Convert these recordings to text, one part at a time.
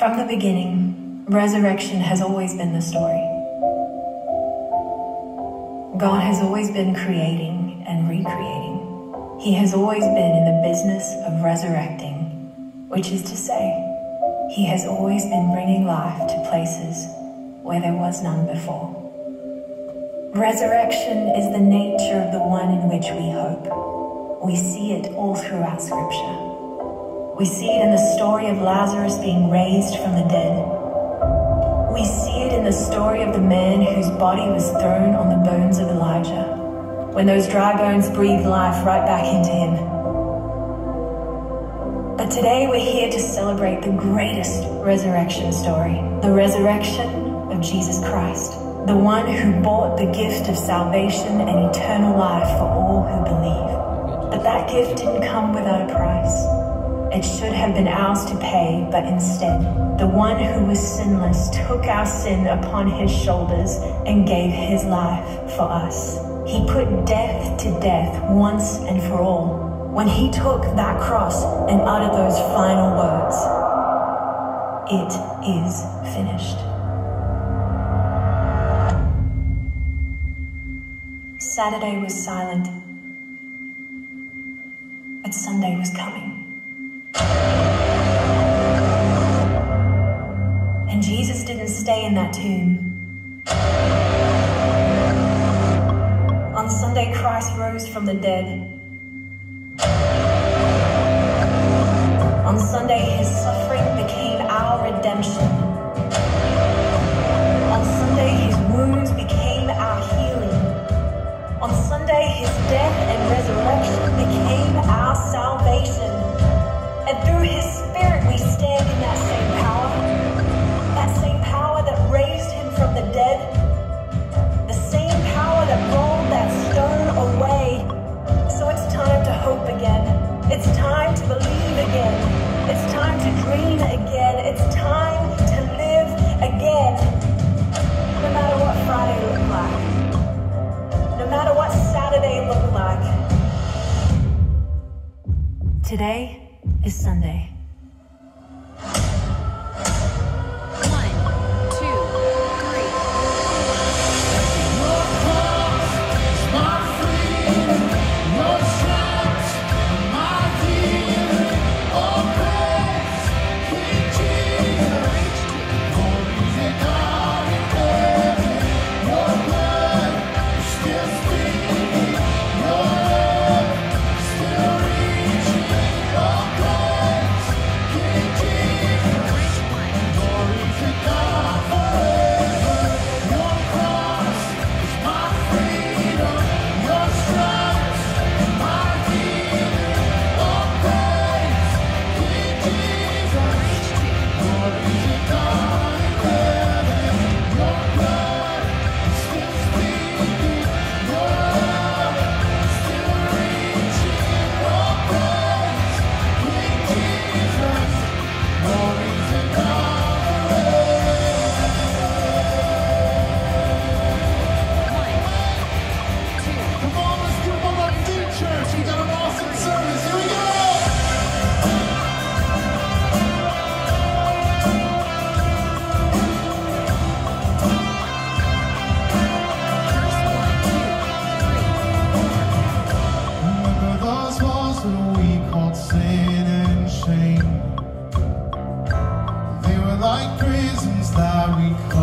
From the beginning, resurrection has always been the story. God has always been creating and recreating. He has always been in the business of resurrecting, which is to say, He has always been bringing life to places where there was none before. Resurrection is the nature of the one in which we hope. We see it all throughout Scripture. We see it in the story of Lazarus being raised from the dead. We see it in the story of the man whose body was thrown on the bones of Elijah, when those dry bones breathed life right back into him. But today we're here to celebrate the greatest resurrection story the resurrection of Jesus Christ the one who bought the gift of salvation and eternal life for all who believe. But that gift didn't come without a price. It should have been ours to pay, but instead, the one who was sinless took our sin upon his shoulders and gave his life for us. He put death to death once and for all when he took that cross and uttered those final words It is finished. Saturday was silent, but Sunday was coming. And Jesus didn't stay in that tomb. On Sunday, Christ rose from the dead. Today is Sunday. star we call.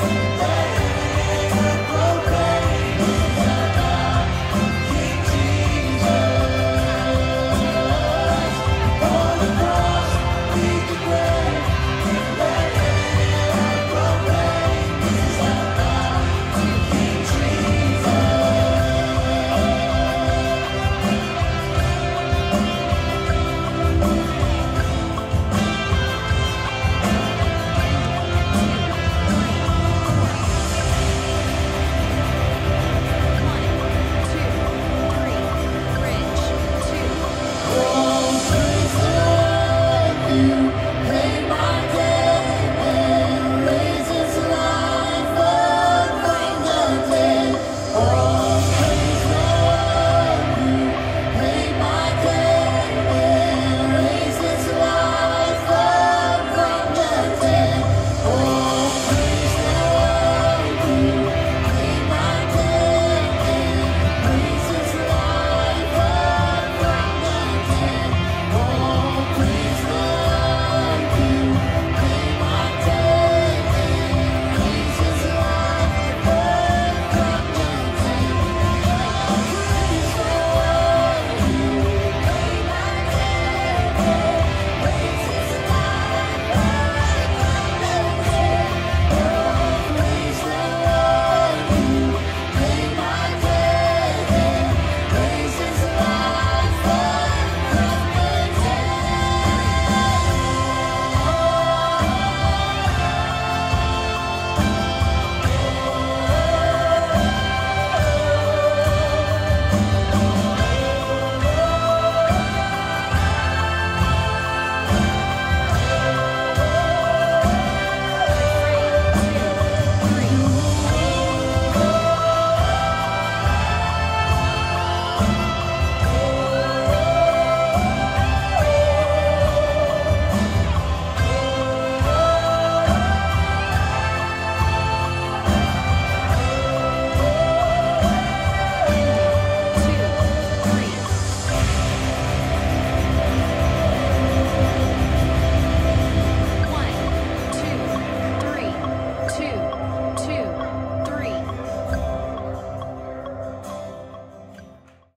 oh